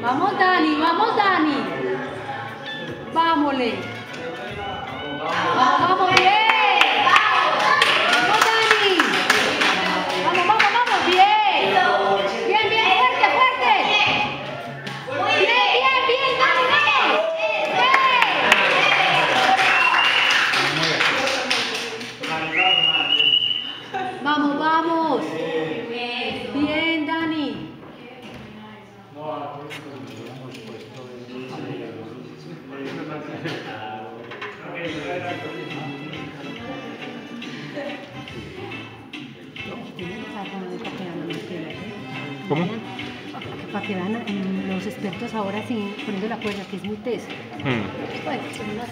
Vamos, Dani, vamos, Dani. Vámosle. Vamos, vamos, bien. Vamos, Dani. Vamos, vamos, vamos, bien. Bien, bien, fuerte, fuerte. Bien, bien, bien, Dani. Vamos, vamos. Bien, Dani. ¿Cómo? Para que vean mm, los expertos ahora sí poniendo la cuerda, que es muy teso. Mm. Bueno, son más,